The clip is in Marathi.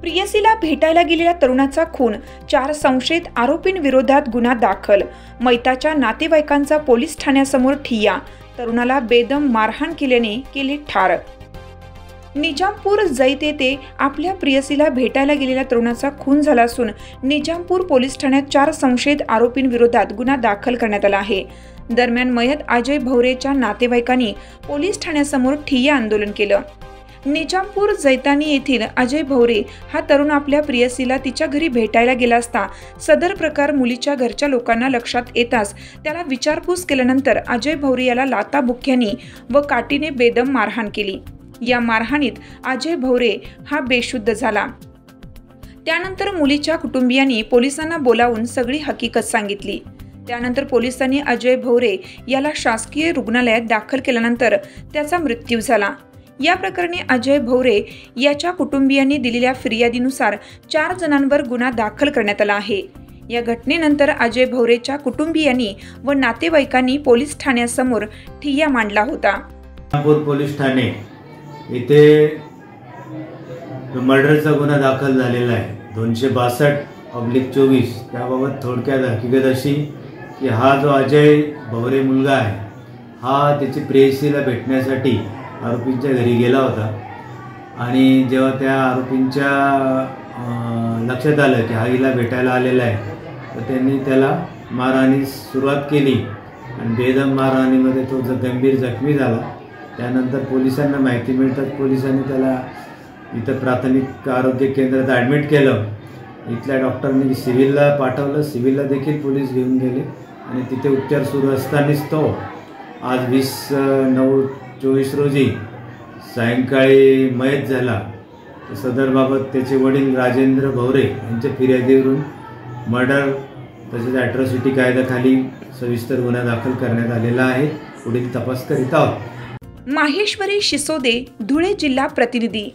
प्रियसीला भेटायला गेलेल्या तरुणाचा खून चार संशयित आरोपींविरोधात गुन्हा दाखल. मैताच्या नातेवाईकांचा पोलीस ठाण्यासमोर ठिय्या तरुणाला बेदम मारहाण केल्याने केले ठार. निजामपूर जैत येथे आपल्या प्रियसीला भेटायला गेलेल्या तरुणाचा खून झाला असून निजामपूर पोलीस ठाण्यात चार संशयित आरोपींविरोधात गुन्हा दाखल करण्यात आला आहे. दरम्यान मयत अजय भवरेच्या नातेवाईकांनी पोलीस ठाण्यासमोर ठिय्या आंदोलन केलं. निजामपूर जैतानी येथील अजय भवरे हा तरुण आपल्या प्रियसीला तिच्या घरी भेटायला गेला असता. सदर प्रकार मुलीच्या घरच्या लोकांना लक्षात येताच त्याला विचारपूस केल्यानंतर अजय भवरे याला लाताबुक्क्यांनी व काठीने बेदम मारहाण केली. या मारहाणीत अजय भवरे हा बेशुद्ध झाला. त्यानंतर मुलीच्या कुटुंबियांनी पोलिसांना बोलावून सगळी हकीकत सांगितली. त्यानंतर पोलिसांनी अजय भवरे याला शासकीय रुग्णालयात दाखल केल्यानंतर त्याचा मृत्यू झाला. या प्रकरणी अजय भवरे याच्या कुटुंबियांनी दिलेल्या फिर्यादीनुसार चार जणांवर गुन्हा दाखल करण्यात आला आहे. या घटनेनंतर अजय भवरेच्या कुटुंबियांनी व नातेवाईकांनी पोलीस ठाण्यासमोर ठिय्या मांडला होता. पोलीस ठाणे इथे मर्डरचा गुन्हा दाखल झालेला आहे. दोनशे बासष्ट पब्लिक चोवीस त्याबाबत थोडक्यात हकीकत अशी की हा जो अजय भवरे मुलगा आहे हा त्याची प्रेयसीला भेटण्यासाठी आरोपींच्या घरी गेला होता. आणि जेव्हा त्या आरोपींच्या लक्षात आलं की हा हिला भेटायला आलेला आहे तर त्यांनी त्याला मारहाणीस सुरुवात केली. आणि बेदम मारहाणीमध्ये तो ज गंभीर जखमी झाला. त्यानंतर पोलिसांना माहिती मिळतात पोलिसांनी त्याला इथं प्राथमिक आरोग्य केंद्रात ॲडमिट केलं. इथल्या डॉक्टरनी सिव्हिलला पाठवलं. सिव्हिलला देखील पोलीस घेऊन गेले. आणि तिथे उपचार सुरू असतानाच तो आज वीस नऊ चोवीस रोजी सायंकाळी मयत झाला. तर सदरबाबत त्याचे वडील राजेंद्र भवरे यांच्या फिर्यादीवरून मर्डर तसेच ॲट्रॉसिटी कायद्याखाली सविस्तर गुन्हा दाखल करण्यात आलेला आहे. पुढील तपास करीत आहोत. माहेश्वरी शिसोदे धुळे जिल्हा प्रतिनिधी.